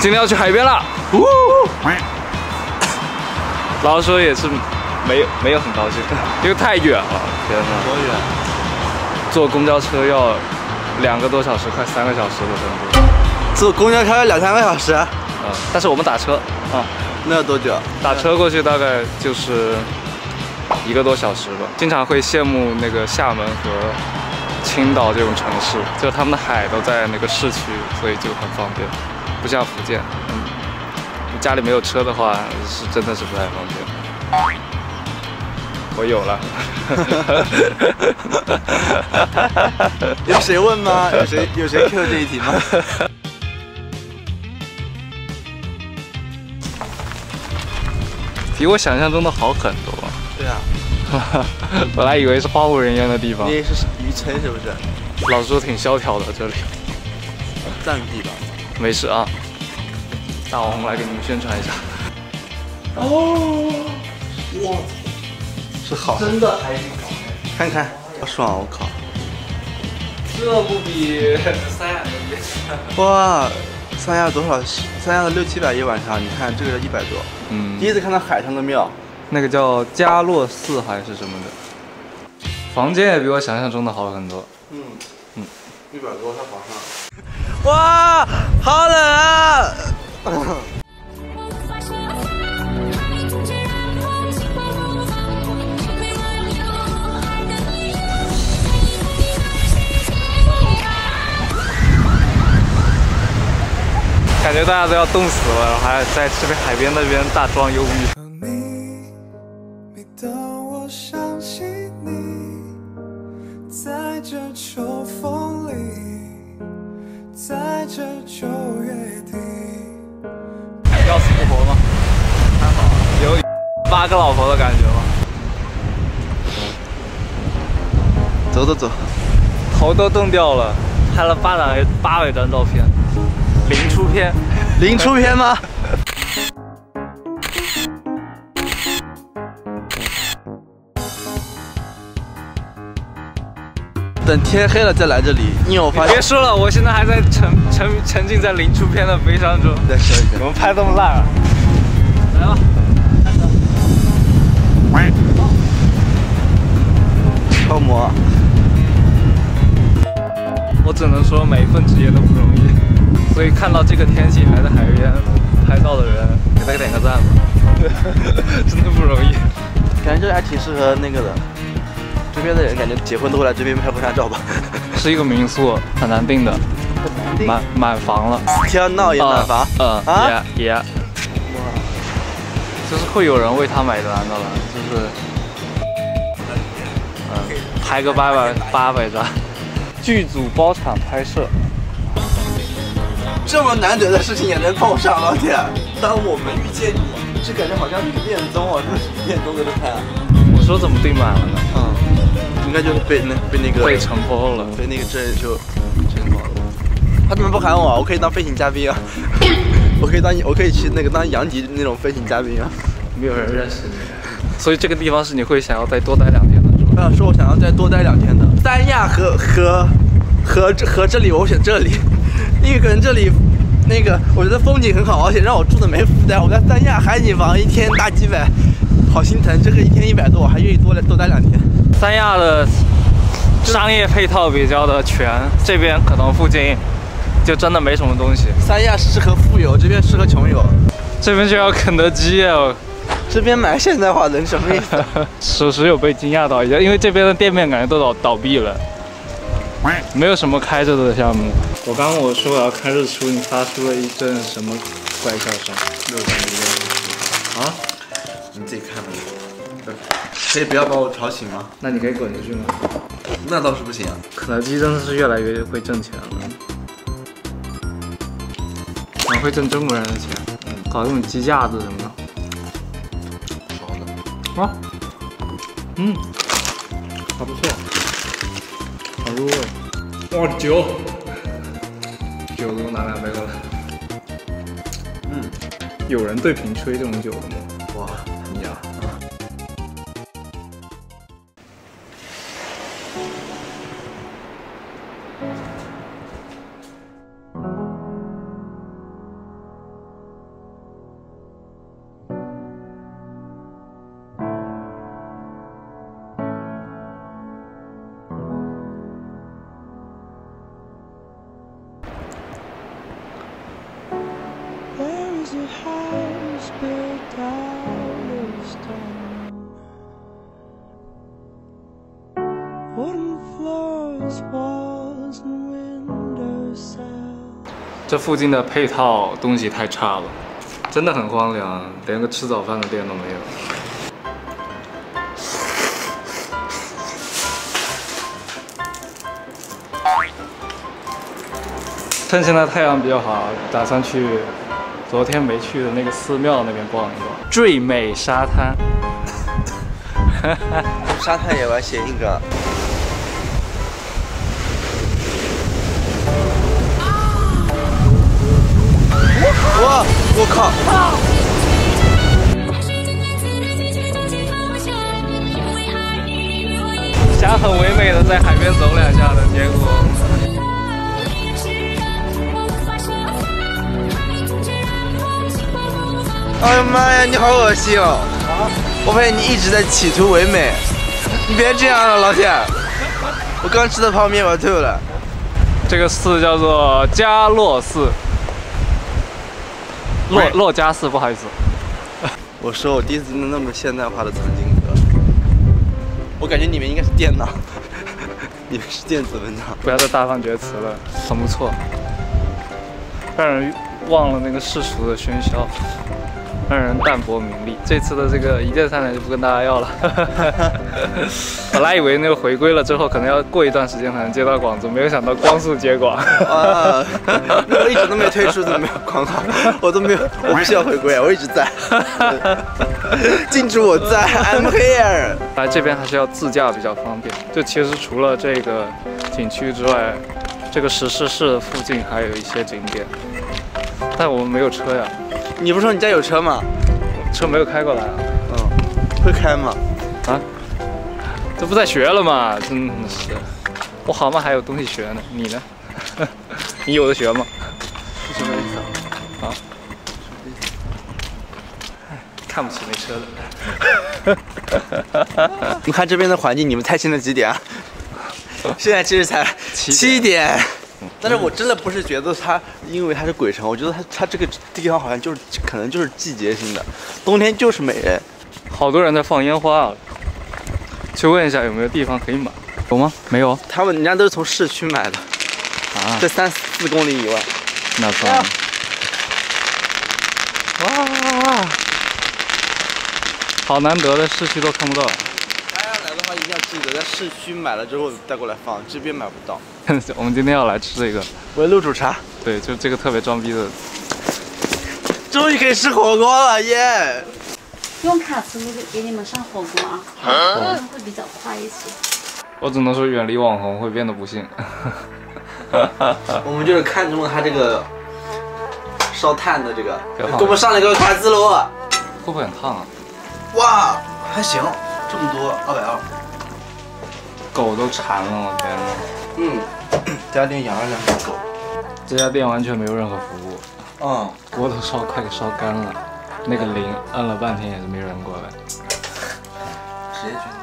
今天要去海边了。呜老实说也是没有没有很高兴，因为太远了。天哪！多远？坐公交车要两个多小时，快三个小时的程度。坐公交车要两三个小时，啊、但是我们打车啊，那要多久？打车过去大概就是一个多小时吧。经常会羡慕那个厦门和青岛这种城市，就他们的海都在那个市区，所以就很方便，不像福建，嗯，家里没有车的话是真的是不太方便。我有了，有谁问吗？有谁有谁 Q 这一题吗？比我想象中的好很多。对啊，本来以为是荒无人烟的地方你，也是渔村是不是？老师说挺萧条的这里。藏地吧。没事啊，大网红来给你们宣传一下。哦，哇，是好，真的海景房看看，好爽！我靠，这不比三亚牛逼？哇，三亚多少？三亚的六七百一晚上，你看这个要一百多。嗯第一次看到海上的庙，那个叫嘉洛寺还是什么的，房间也比我想象中的好很多。嗯嗯，一百多在房上。哇，好冷啊！感觉大家都要冻死了，还在这边海边那边大装忧郁。八个老婆的感觉吗？走走走，头都冻掉了，拍了八张八百张照片，零出片。零出片吗？等天黑了再来这里，因为我发现别说了，我现在还在沉沉沉浸在零出片的悲伤中。再说一遍，怎么拍这么烂啊？来吧，超模，我只能说每一份职业都不容易，所以看到这个天气还在海边拍照的人，给他点个赞吧，真的不容易。感觉这里还挺适合那个的。这边的人感觉结婚都会来这边拍婚纱照吧？是一个民宿，很难订的，满满房了。天呐也满房，嗯啊也也，就是会有人为他买单的了，就是，嗯，拍个八百八百张，剧组包场拍摄，这么难得的事情也能碰上，老铁！当我们遇见你，这感觉好像恋综哦，这是恋综在这拍啊。我说怎么订满了呢？嗯，应该就是被那被那个被承包了。被那个证就承包了。他怎么不喊我啊？我可以当飞行嘉宾啊！我可以当我可以去那个当杨迪那种飞行嘉宾啊！没有人认识你，所以这个地方是你会想要再多待两天的，是吧？啊，说我想要再多待两天的。三亚和和和这和这里，我选这里，因为可能这里那个我觉得风景很好，而且让我住的没负担。我在三亚海景房一天大几百，好心疼。这个一天一百多，我还愿意多来多待两天。三亚的商业配套比较的全，这边可能附近就真的没什么东西。三亚适合富有，这边适合穷游。这边就要肯德基哦，这边买现代化能什么意思？属实有被惊讶到一下，因为这边的店面感觉都倒倒闭了，没有什么开着的项目。我刚跟我说我要看日出，你发出了一阵什么怪笑声？啊？你自己看吧。可以不要把我吵醒吗？那你可以滚出去吗？那倒是不行啊。肯德基真的是越来越会挣钱了，很会挣中国人的钱，搞这种鸡架子什么的。好的。啊，嗯，还不错，好入味。哇，酒，酒给我拿两杯过来。嗯，有人对瓶吹这种酒的吗？这附近的配套东西太差了，真的很荒凉，连个吃早饭的店都没有。趁现在太阳比较好，打算去昨天没去的那个寺庙那边逛一逛。最美沙滩，沙滩也玩谐音梗。哇！我靠！想很唯美的在海边走两下的结果。哎呀妈呀，你好恶心哦！我发现你一直在企图唯美，你别这样了，老铁。我刚吃的泡面我吐了。这个寺叫做迦洛寺，洛洛迦寺，不好意思。我说我第一次听到那么现代化的藏经歌，我感觉你们应该是电脑，你们是电子文档。不要再大放厥词了，很不错，让人忘了那个世俗的喧嚣，让人淡泊名利。这次的这个一键三连就不跟大家要了。本来以为那个回归了之后，可能要过一段时间才能接到广子，没有想到光速接广。啊，我一直都没有退出，怎么没有广告？我都没有，我不需要回归，我一直在。禁止我在，I'm here。来这边还是要自驾比较方便。就其实除了这个景区之外，这个石狮市附近还有一些景点，但我们没有车呀，你不是说你家有车吗？车没有开过来啊。嗯，会开吗？啊，这不在学了吗？真的是，我好嘛还有东西学呢，你呢？你有的学吗？是什么意思啊？啊看不起没车的。你看这边的环境，你们猜现在几点啊？现在其实才七七点。但是我真的不是觉得它，因为它是鬼城，我觉得它它这个地方好像就是可能就是季节性的，冬天就是美人。好多人在放烟花啊，去问一下有没有地方可以买，有吗？没有他们人家都是从市区买的，啊在，三四公里以外。那算了。哇，好难得的市区都看不到。大家来的话一定要记得在市区买了之后带过来放，这边买不到。我们今天要来吃这个，围炉煮茶，对，就这个特别装逼的，终于可以吃火锅了耶！用卡词给给你们上火锅啊，会比较快一些。我只能说远离网红会变得不幸。我们就是看中了它这个烧炭的这个，给我们上了一个卡磁炉。会不会很烫啊？哇，还行，这么多二百二。狗都馋了，我天呐！嗯，这家店养了两只狗。这家店完全没有任何服务，嗯，锅都烧快给烧干了，那个铃摁了半天也是没人过来。直接去。